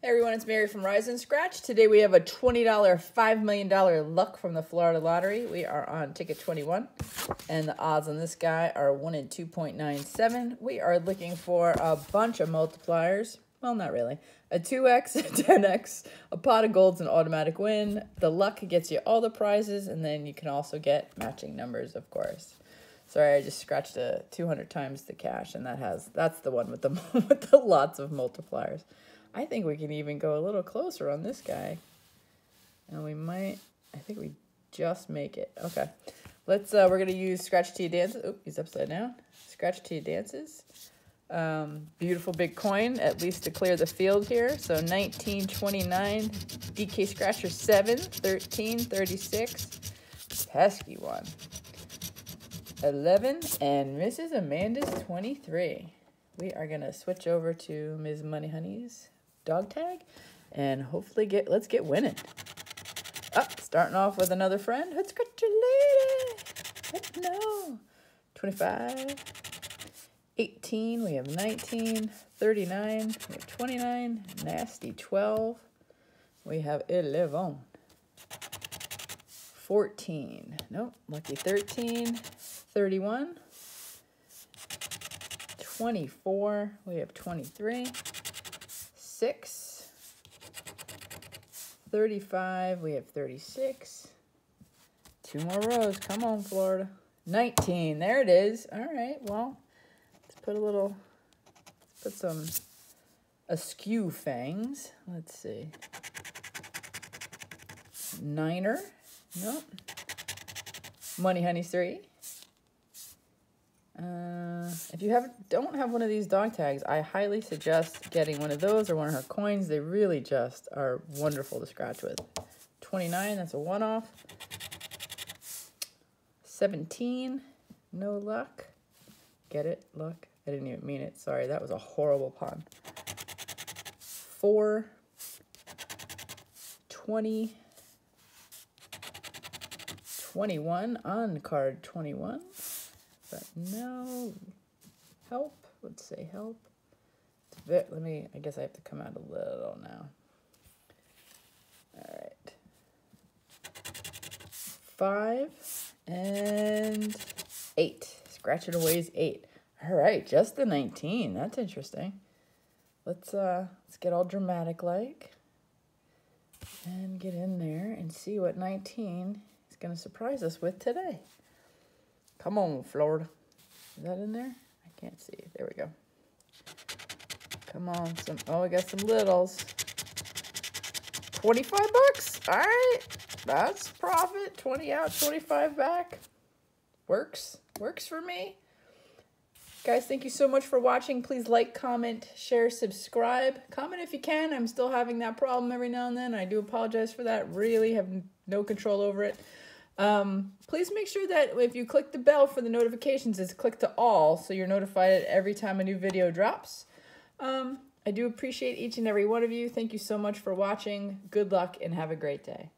Hey everyone, it's Mary from Rise and Scratch. Today we have a $20 $5 million luck from the Florida Lottery. We are on ticket 21, and the odds on this guy are 1 in 2.97. We are looking for a bunch of multipliers. Well, not really. A 2x, a 10x, a pot of gold's an automatic win. The luck gets you all the prizes, and then you can also get matching numbers, of course. Sorry, I just scratched a 200 times the cash, and that has that's the one with the with the lots of multipliers. I think we can even go a little closer on this guy. And we might, I think we just make it. Okay. Let's, uh, we're going to use Scratch Tea Dances. Oh, he's upside down. Scratch Tea Dances. Um, beautiful big coin, at least to clear the field here. So 1929, DK Scratcher 7, 13, 36. Pesky one. 11, and Mrs. Amanda's 23. We are going to switch over to Ms. Money Honey's dog tag and hopefully get let's get winning. Up, oh, starting off with another friend. Let's get your lady. No. 25. 18. We have 19. 39. We have 29. Nasty 12. We have 11. 14. Nope. Lucky 13. 31. 24. We have 23. 6. 35. We have 36. Two more rows. Come on, Florida. 19. There it is. All right. Well, let's put a little, put some askew fangs. Let's see. Niner. Nope. Money Honey 3. Uh, if you have don't have one of these dog tags, I highly suggest getting one of those or one of her coins. They really just are wonderful to scratch with. 29, that's a one-off. 17, no luck. Get it? Luck? I didn't even mean it. Sorry, that was a horrible pun. 4, 20, 21 on card 21. But no help. Let's say help. Bit, let me, I guess I have to come out a little now. All right. Five and eight. Scratch it away is eight. All right, just the 19. That's interesting. Let's uh let's get all dramatic like and get in there and see what 19 is going to surprise us with today. Come on, Florida. Is that in there? Can't see. There we go. Come on. Some. Oh, I got some littles. 25 bucks. All right. That's profit. 20 out, 25 back. Works. Works for me. Guys, thank you so much for watching. Please like, comment, share, subscribe. Comment if you can. I'm still having that problem every now and then. I do apologize for that. Really have no control over it. Um, please make sure that if you click the bell for the notifications, it's click to all so you're notified every time a new video drops. Um, I do appreciate each and every one of you. Thank you so much for watching. Good luck and have a great day.